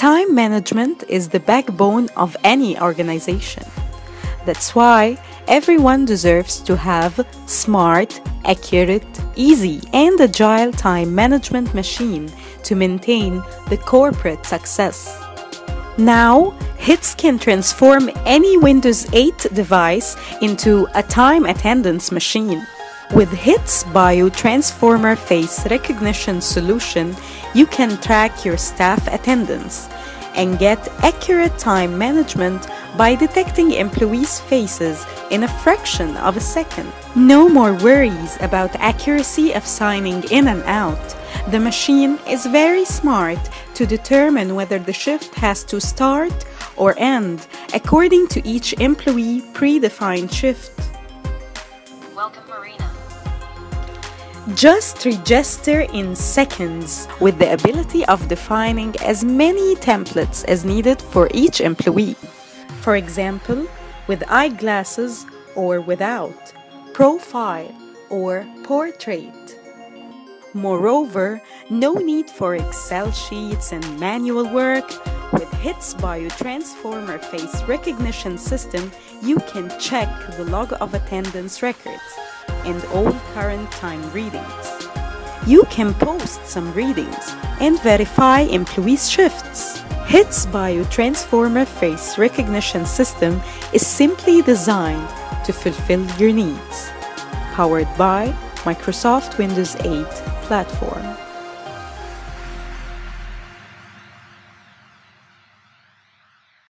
Time management is the backbone of any organization. That's why everyone deserves to have smart, accurate, easy, and agile time management machine to maintain the corporate success. Now, HITS can transform any Windows 8 device into a time attendance machine. With HITS Bio Transformer Face Recognition solution, you can track your staff attendance and get accurate time management by detecting employees' faces in a fraction of a second. No more worries about accuracy of signing in and out. The machine is very smart to determine whether the shift has to start or end according to each employee predefined shift. Just register in seconds with the ability of defining as many templates as needed for each employee. For example, with eyeglasses or without, profile or portrait. Moreover, no need for Excel sheets and manual work. With HITS Biotransformer Face Recognition System, you can check the log of attendance records and all current time readings. You can post some readings and verify employees' shifts. HITS Biotransformer Face Recognition System is simply designed to fulfill your needs. Powered by Microsoft Windows 8 platform.